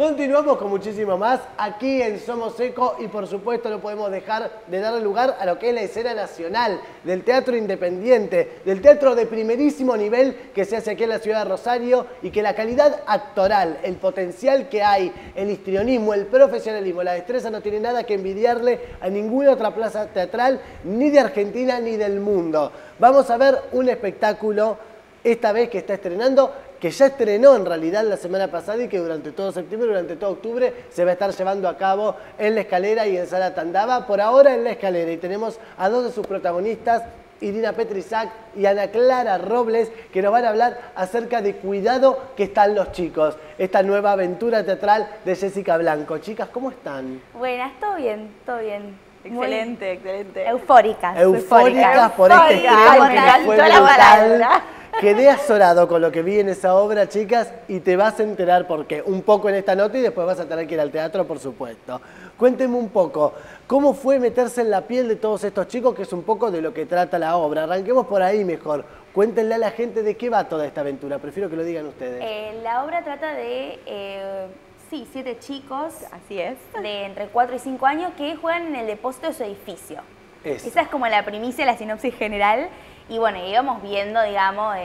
Continuamos con muchísimo más aquí en Somos Eco y por supuesto no podemos dejar de darle lugar a lo que es la escena nacional del teatro independiente, del teatro de primerísimo nivel que se hace aquí en la ciudad de Rosario y que la calidad actoral, el potencial que hay, el histrionismo, el profesionalismo, la destreza no tiene nada que envidiarle a ninguna otra plaza teatral ni de Argentina ni del mundo. Vamos a ver un espectáculo esta vez que está estrenando que ya estrenó en realidad la semana pasada y que durante todo septiembre, durante todo octubre, se va a estar llevando a cabo en La Escalera y en Sala Tandava. Por ahora en La Escalera y tenemos a dos de sus protagonistas, Irina Petrisac y Ana Clara Robles, que nos van a hablar acerca de cuidado que están los chicos. Esta nueva aventura teatral de Jessica Blanco. Chicas, ¿cómo están? Buenas, todo bien, todo bien. Excelente, excelente. Eufóricas. Eufóricas, por este estreno que fue brutal. Quedé azorado con lo que vi en esa obra, chicas, y te vas a enterar por qué. Un poco en esta nota y después vas a tener que ir al teatro, por supuesto. Cuénteme un poco, ¿cómo fue meterse en la piel de todos estos chicos, que es un poco de lo que trata la obra? Arranquemos por ahí mejor. Cuéntenle a la gente de qué va toda esta aventura. Prefiero que lo digan ustedes. Eh, la obra trata de... Eh, sí, siete chicos. Así es. De entre 4 y 5 años que juegan en el depósito de su edificio. Esa es como la primicia, la sinopsis general. Y bueno, íbamos viendo, digamos,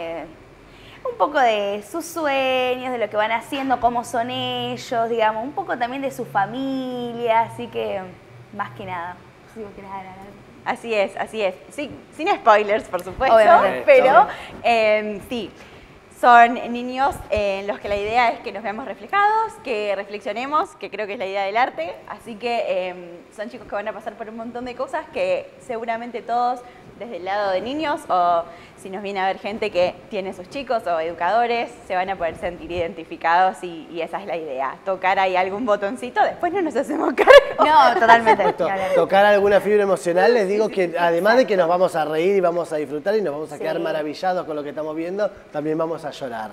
un poco de sus sueños, de lo que van haciendo, cómo son ellos, digamos, un poco también de su familia, así que más que nada. Así es, así es. Sí, sin spoilers, por supuesto, pero em, sí. Son niños en los que la idea es que nos veamos reflejados, que reflexionemos, que creo que es la idea del arte. Así que em, son chicos que van a pasar por un montón de cosas que seguramente todos desde el lado de niños o si nos viene a ver gente que tiene sus chicos o educadores, se van a poder sentir identificados y, esa es la idea. Tocar ahí algún botoncito, después no nos hacemos cargo. No, totalmente. tocar alguna fibra emocional, les digo que además de que nos vamos a reír y vamos a disfrutar y nos vamos a quedar maravillados con lo que estamos viendo, también vamos a llorar.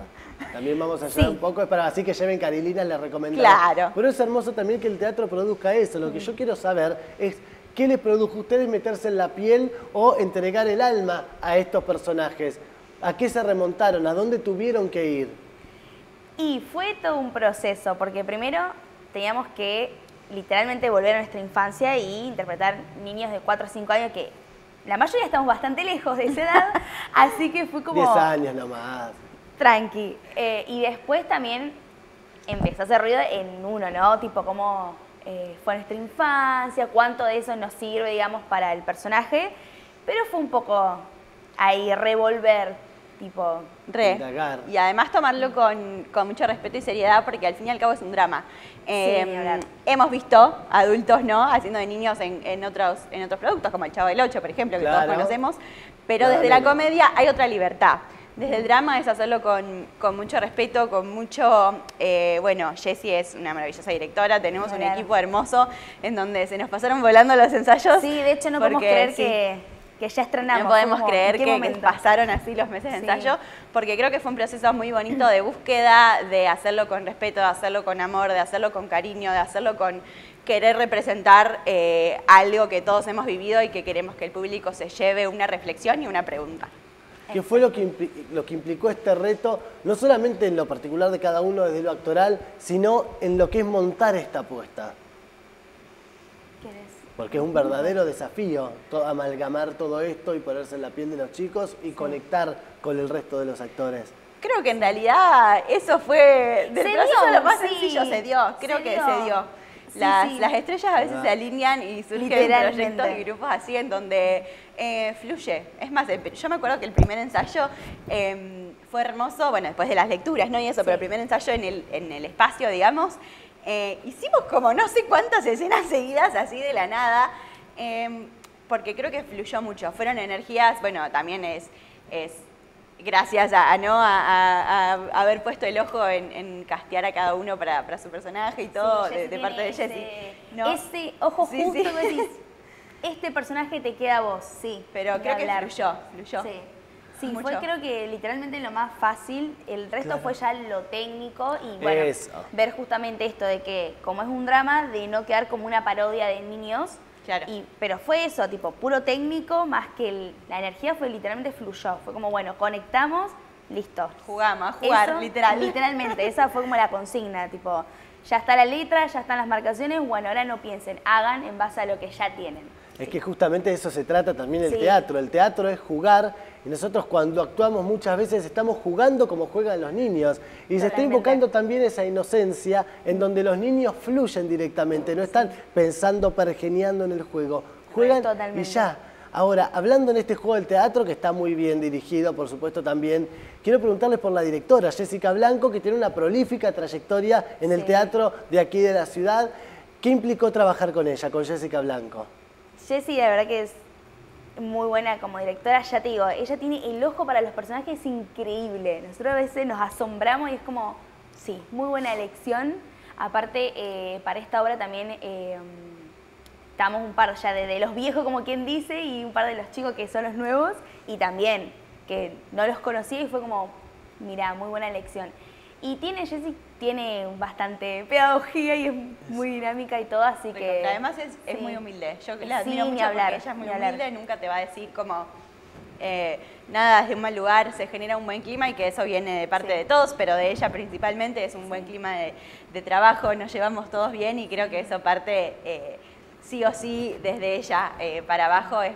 También vamos a llorar un poco, es para así que lleven Carilina, les recomiendo. Claro. Pero es hermoso también que el teatro produzca eso. Lo que yo quiero saber es ¿Qué les produjo a ustedes meterse en la piel o entregar el alma a estos personajes? ¿A qué se remontaron? ¿A dónde tuvieron que ir? Y fue todo un proceso, porque primero teníamos que literalmente volver a nuestra infancia e interpretar niños de 4 o 5 años que la mayoría estamos bastante lejos de esa edad, así que fue como... 10 años nomás. Tranqui. Eh, y después también empezó a hacer ruido en uno, ¿no? Tipo como eh, fue nuestra infancia, cuánto de eso nos sirve, digamos, para el personaje, pero fue un poco ahí revolver, tipo... Re. Y además tomarlo con, mucho respeto y seriedad porque al fin y al cabo es un drama. Em, hemos visto adultos, ¿no? Haciendo de niños en, otros, en otros productos, como El Chavo del Ocho, por ejemplo, que todos conocemos, pero desde la comedia hay otra libertad. Desde el drama es hacerlo con, mucho respeto, con mucho... Eh, bueno, Jessie es una maravillosa directora, tenemos un equipo hermoso en donde se nos pasaron volando los ensayos. Sí, de hecho no podemos creer que, ya estrenamos. No podemos creer que, pasaron así los meses de ensayo, porque creo que fue un proceso muy bonito de búsqueda, de hacerlo con respeto, de hacerlo con amor, de hacerlo con cariño, de hacerlo con querer representar eh, algo que todos hemos vivido y que queremos que el público se lleve una reflexión y una pregunta. ¿Qué fue lo que, lo que implicó este reto, no solamente en lo particular de cada uno desde lo actoral, sino en lo que es montar esta apuesta? Porque es un verdadero desafío amalgamar todo esto y ponerse en la piel de los chicos y conectar con el resto de los actores. Creo que en realidad eso fue, de lo más sencillo se dio, creo que se dio. Las, estrellas a veces se alinean y surgen proyectos y grupos así en donde eh, fluye. Es más, yo me acuerdo que el primer ensayo em, fue hermoso, bueno, después de las lecturas, ¿no? Y eso, pero el primer ensayo en el, en el espacio, digamos, eh, hicimos como no sé cuántas escenas seguidas así de la nada, em, porque creo que fluyó mucho. Fueron energías, bueno, también es, es gracias a, ¿no? A, haber puesto el ojo en, castear a cada uno para, su personaje y todo de, parte de Jessie. Ese ojo justo decís, este personaje te queda a vos, sí. Pero creo que fluyó, fluyó. Sí. fue creo que literalmente lo más fácil, el resto fue ya lo técnico y bueno, ver justamente esto de que como es un drama, de no quedar como una parodia de niños, Claro. Y, pero fue eso, tipo, puro técnico, más que la energía fue literalmente fluyó. Fue como, bueno, conectamos, listo. Jugamos, a jugar, literal. Literalmente, esa fue como la consigna, tipo, ya está la letra, ya están las marcaciones, bueno, ahora no piensen, hagan en base a lo que ya tienen. Es que justamente de eso se trata también el teatro. El teatro es jugar y nosotros cuando actuamos muchas veces estamos jugando como juegan los niños. Y se está invocando también esa inocencia en donde los niños fluyen directamente, no están pensando, pergeniando en el juego. Juegan y ya. Ahora, hablando en este juego del teatro, que está muy bien dirigido, por supuesto también, quiero preguntarles por la directora, Jessica Blanco, que tiene una prolífica trayectoria en el teatro de aquí de la ciudad. ¿Qué implicó trabajar con ella, con Jessica Blanco? Jessie, la verdad que es muy buena como directora, ya te digo, ella tiene el ojo para los personajes increíble. Nosotros a veces nos asombramos y es como, sí, muy buena elección. Aparte, eh, para esta obra también eh, estamos un par ya de, los viejos, como quien dice, y un par de los chicos que son los nuevos, y también que no los conocía y fue como, mira, muy buena elección. Y tiene, Jessie tiene bastante pedagogía y es muy dinámica y todo, así que... Además es, muy humilde. Yo la admiro mucho porque ella es muy humilde, nunca te va a decir como... Eh, nada de un mal lugar, se genera un buen clima y que eso viene de parte de todos, pero de ella principalmente es un buen clima de, trabajo, nos llevamos todos bien y creo que eso parte eh, sí o sí desde ella eh, para abajo. Es,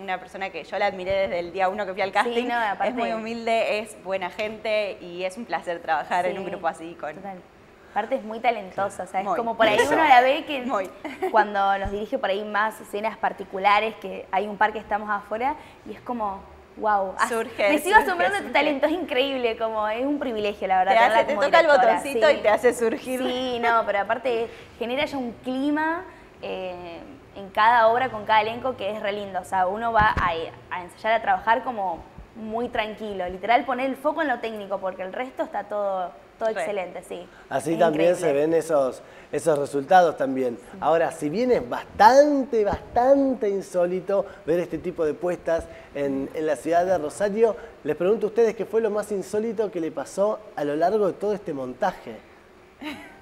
una persona que yo la admiré desde el día uno que fui al casting. es muy humilde, es buena gente y es un placer trabajar en un grupo así con... Aparte es muy talentosa, o sea, es como por ahí uno la ve que cuando nos dirige por ahí más escenas particulares, que hay un par que estamos afuera, y es como, wow. Surge, me sigo asombrando de tu talento, es increíble, como es un privilegio, la verdad. Te, toca el botoncito y te hace surgir. Sí, no, pero aparte genera ya un clima eh, en cada obra con cada elenco que es re lindo. O sea, uno va a, a, ensayar a trabajar como muy tranquilo, literal poner el foco en lo técnico, porque el resto está todo, todo excelente, sí. Así también se ven esos, esos resultados también. Ahora, si bien es bastante, bastante insólito ver este tipo de puestas en, en la ciudad de Rosario, les pregunto a ustedes qué fue lo más insólito que le pasó a lo largo de todo este montaje.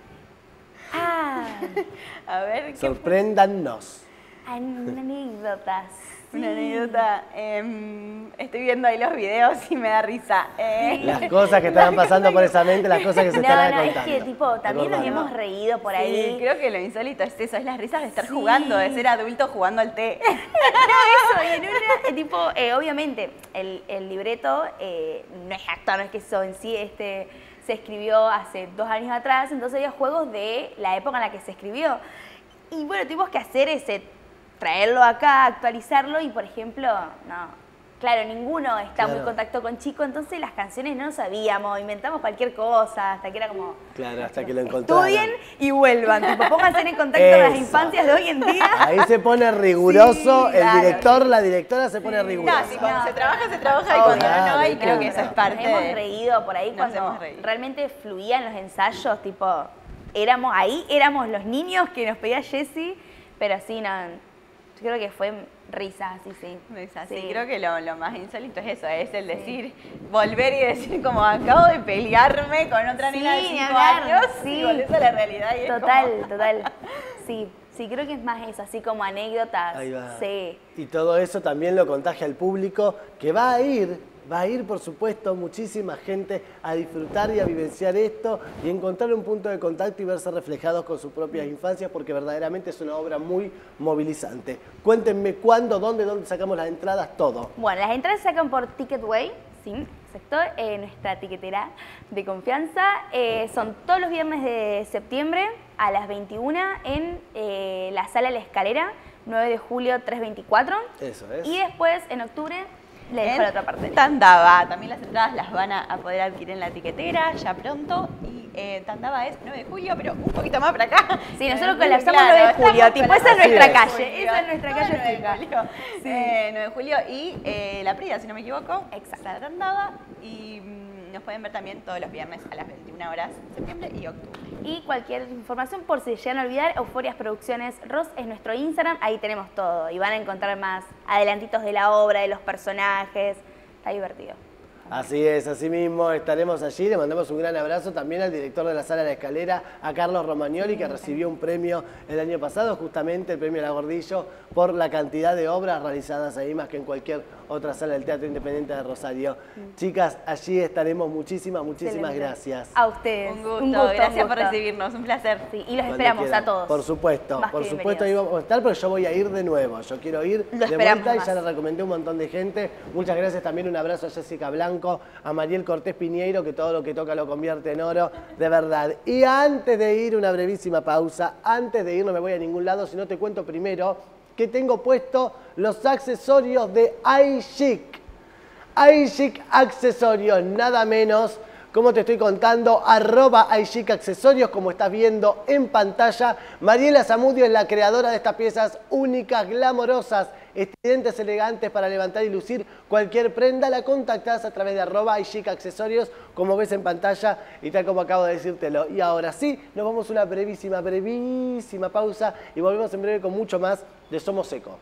A ver. Sorpréndanos. Anécdotas. Una anécdota. Em, estoy viendo ahí los videos y me da risa. Eh. Las cosas que estaban pasando por esa mente, las cosas que se no, estaban no, contando. Es que tipo, también nos hemos reído por ahí. creo que lo insólito es eso, es las risas de estar jugando, de ser adulto jugando al té. no, eso, y en una, eh, tipo, eh, obviamente, el, el libreto no es actor, no es que eso en sí, este se escribió hace dos años atrás, entonces había juegos de la época en la que se escribió. Y bueno, tuvimos que hacer ese, traerlo acá, actualizarlo y por ejemplo, no, claro, ninguno está muy en contacto con Chico, entonces las canciones no lo sabíamos, inventamos cualquier cosa, hasta que era como... Claro, hasta que lo encontraron. Estudien y vuelvan, tipo, pónganse en contacto con las infancias de hoy en día. Ahí se pone riguroso, el director, la directora se pone rigurosa. No, si cuando se trabaja, se trabaja y cuando no, no hay, creo que eso es parte Hemos reído por ahí cuando realmente fluían los ensayos, tipo, éramos, ahí éramos los niños que nos pedía Jessie, pero sí, no, yo creo que fue Risa, sí, sí. Risa, sí. Creo que lo, más insólito es eso, es el decir, volver y decir como acabo de pelearme con otra niña de 5 años sí. y volvés a la realidad. Y total, total. Sí, sí, creo que es más eso, así como anécdotas. Ahí va. Sí. Y todo eso también lo contagia al público que va a ir va a ir, por supuesto, muchísima gente a disfrutar y a vivenciar esto y encontrar un punto de contacto y verse reflejados con sus propias infancias porque verdaderamente es una obra muy movilizante. Cuéntenme cuándo, dónde, dónde sacamos las entradas, todo. Bueno, las entradas se sacan por Ticketway, sí, sector, eh, nuestra tiquetera de confianza. Eh, son todos los viernes de septiembre a las 21 en eh, la sala La Escalera, 9 de julio 324. Eso es. Y después en octubre le dejo la otra parte. Tandaba, también las entradas las van a, poder adquirir en la etiquetera ya pronto. Y eh, Tandaba es 9 de julio, pero un poquito más para acá. Sí, nosotros colapsamos claro, 9 de julio, tipo, esa es nuestra calle. Esa es nuestra calle 9 de julio. Sí. Eh, 9 de julio y eh, La Prida, si no me equivoco. Exacto. La Tandaba y mm, nos pueden ver también todos los viernes a las 21 horas, septiembre y octubre. Y cualquier información, por si llegan a olvidar, Euforias Producciones Ross es nuestro Instagram, ahí tenemos todo y van a encontrar más adelantitos de la obra, de los personajes, está divertido. Así es, así mismo estaremos allí. Le mandamos un gran abrazo también al director de la Sala de la Escalera, a Carlos Romagnoli, que recibió un premio el año pasado, justamente el premio La Gordillo, por la cantidad de obras realizadas ahí, más que en cualquier otra sala del Teatro Independiente de Rosario. Mm. Chicas, allí estaremos. Muchísimas, muchísimas gracias. A ustedes. Un gusto. gracias por recibirnos. Un placer. y los esperamos a todos. Por supuesto, por supuesto ahí vamos a estar, pero yo voy a ir de nuevo. Yo quiero ir de vuelta y ya le recomendé un montón de gente. Muchas gracias también. Un abrazo a Jessica A Mariel Cortés Piñeiro, que todo lo que toca lo convierte en oro, de verdad. Y antes de ir, una brevísima pausa. Antes de ir, no me voy a ningún lado, si no te cuento primero que tengo puesto los accesorios de iChic. iChic Accesorios, nada menos como te estoy contando, arroba iChic Accesorios, como estás viendo en pantalla. Mariela Zamudio es la creadora de estas piezas únicas, glamorosas, estridentes, elegantes para levantar y lucir cualquier prenda. La contactás a través de arroba Accesorios, como ves en pantalla y tal como acabo de decírtelo. Y ahora sí, nos vamos a una brevísima, brevísima pausa y volvemos en breve con mucho más de Somos Eco.